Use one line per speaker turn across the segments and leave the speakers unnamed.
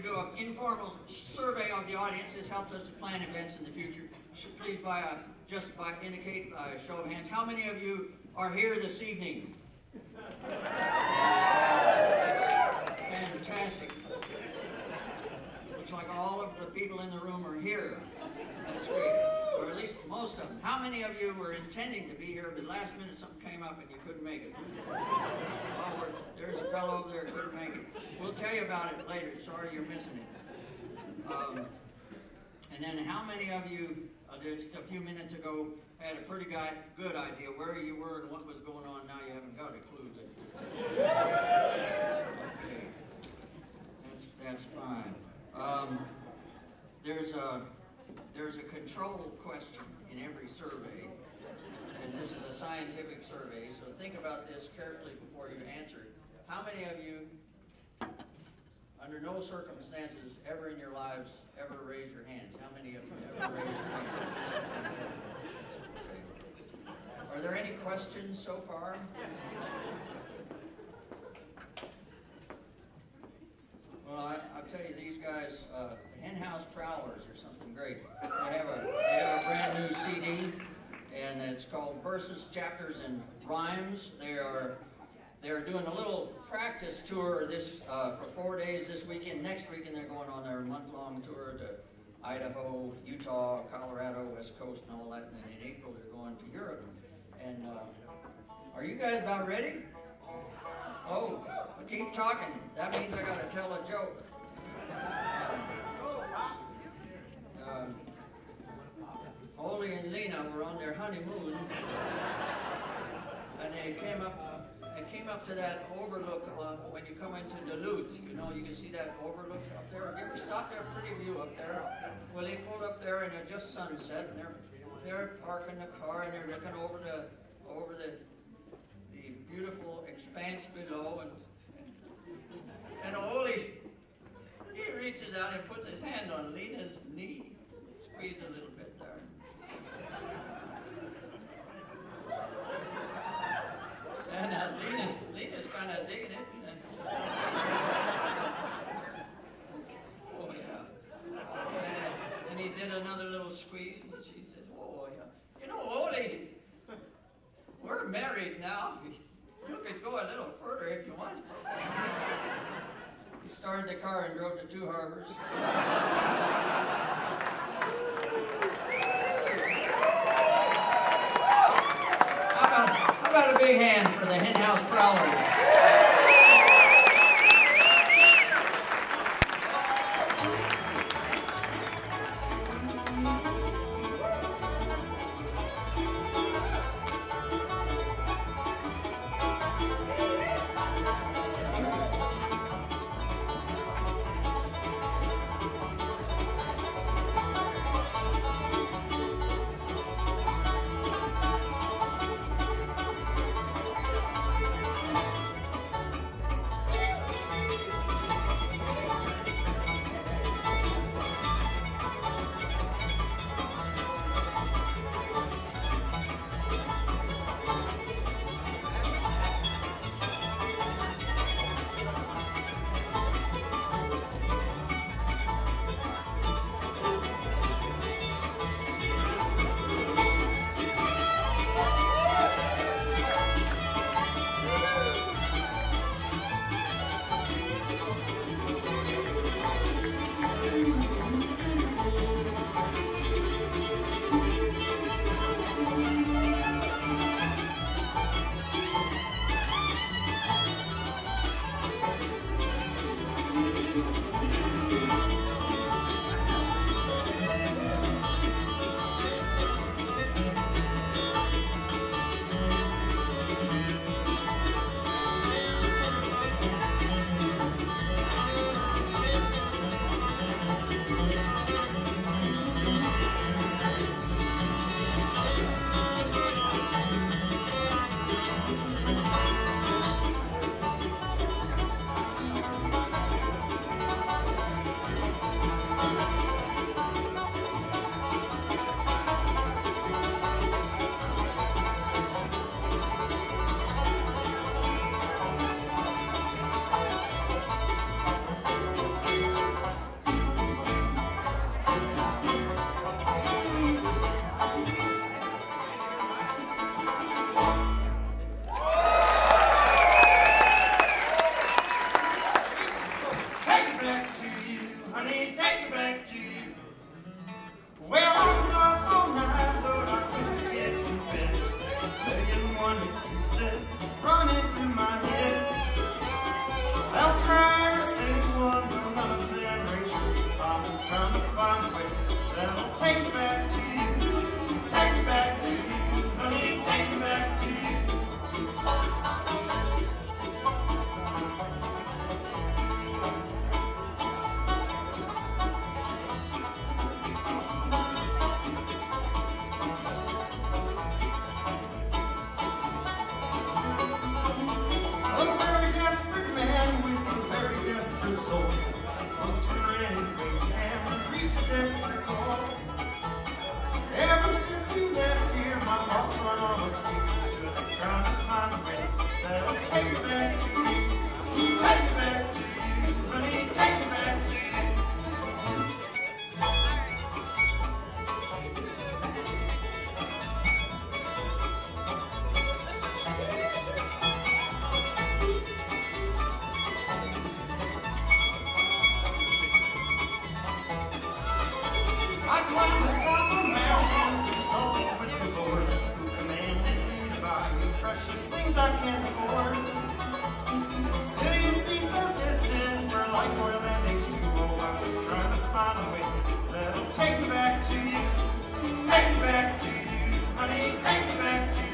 do an informal survey of the audience. This helps us to plan events in the future. So please, by uh, just by indicate uh, show of hands, how many of you are here this evening? That's fantastic. Looks like all of the people in the room are here. That's great. Or at least most of them. How many of you were intending to be here, but last minute something came up and you couldn't make it? Well, there's a fellow over there couldn't make it. We'll tell you about it later. Sorry you're missing it. Um, and then how many of you, uh, just a few minutes ago, had a pretty guy, good idea where you were and what was going on? Now you haven't got a clue. Okay. That's, that's fine. Um, there's a there's a control question in every survey, and this is a scientific survey, so think about this carefully before you answer it. How many of you, under no circumstances ever in your lives, ever raise your hands? How many of you ever raise your hands? Are there any questions so far? Well, I, will tell you, these guys, uh, Henhouse Prowlers are something great. They have a, they have a brand new CD, and it's called Verses, Chapters, and Rhymes. They are they're doing a little practice tour this uh, for four days this weekend. Next weekend they're going on their month-long tour to Idaho, Utah, Colorado, West Coast, and all that. And then in April they're going to Europe. And uh, are you guys about ready? Oh, keep talking. That means I got to tell a joke. Um, Ole and Lena were on their honeymoon, and they came up. They came up to that overlook uh, when you come into Duluth. You know, you can see that overlook up there. You ever stop there? Pretty view up there. Well, they pulled up there, and it just sunset, and they're they're parking the car, and they're looking over the over the the beautiful expanse below, and and Ole, he reaches out and puts his hand on Lena's knee, squeeze a little bit there. And uh, Lena, Lena's kind of digging it. And, oh yeah. And, uh, and he did another little squeeze, and she said, "Oh yeah, you know, Ole, we're married now. You could go a little further if you want." He started the car and drove to Two Harbors.
things take me back to you, take me back to you, honey, take me back to you.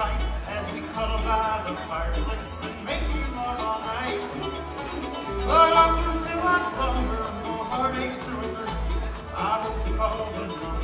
sight as we cuddle by the fireplace. and makes me love all night. But up until I slumber, more heartaches to remember. I will call the number.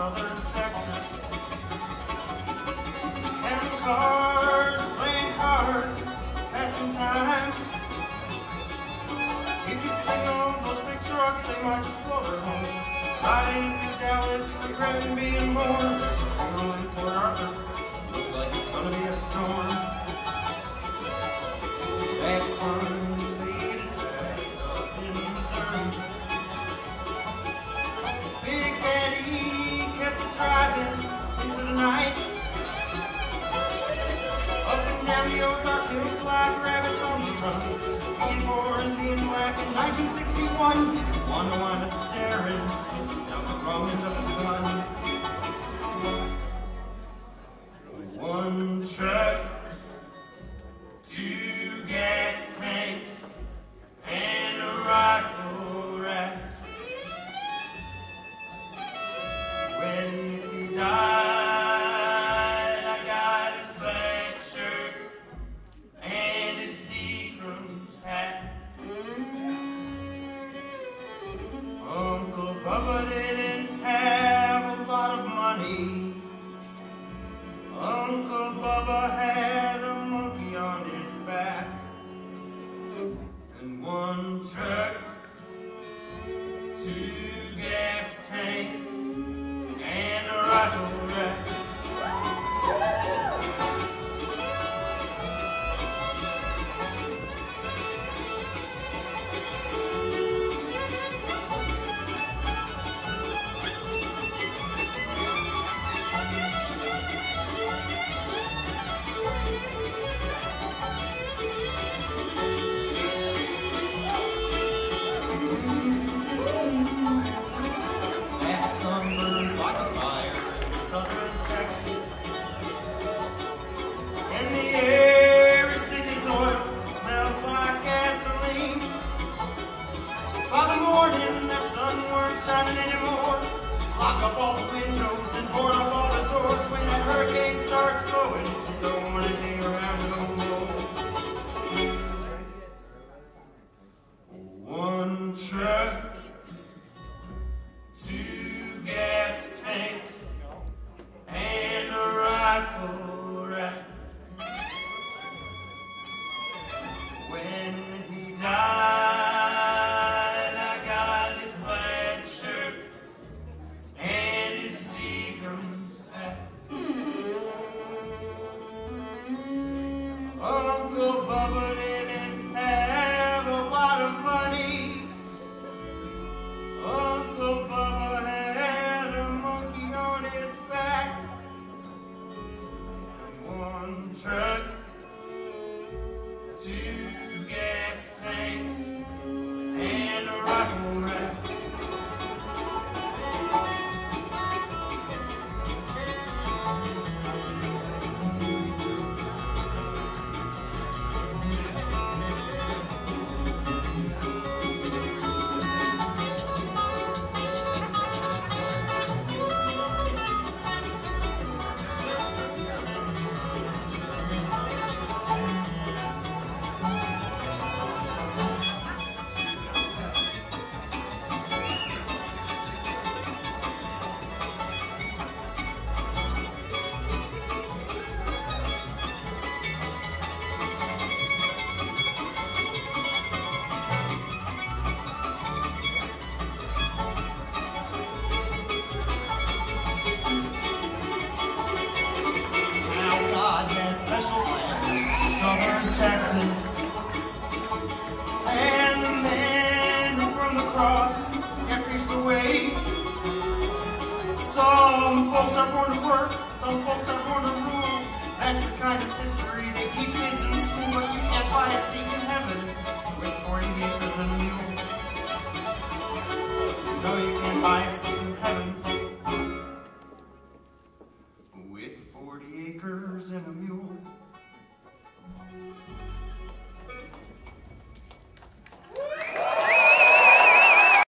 southern Texas. Having cars, playing cards, passing time. If you'd seen those big trucks, they might just blow their home. Riding through Dallas, regretting being born. 61, one one staring down the road of the gun. battle. to get strength and rock That's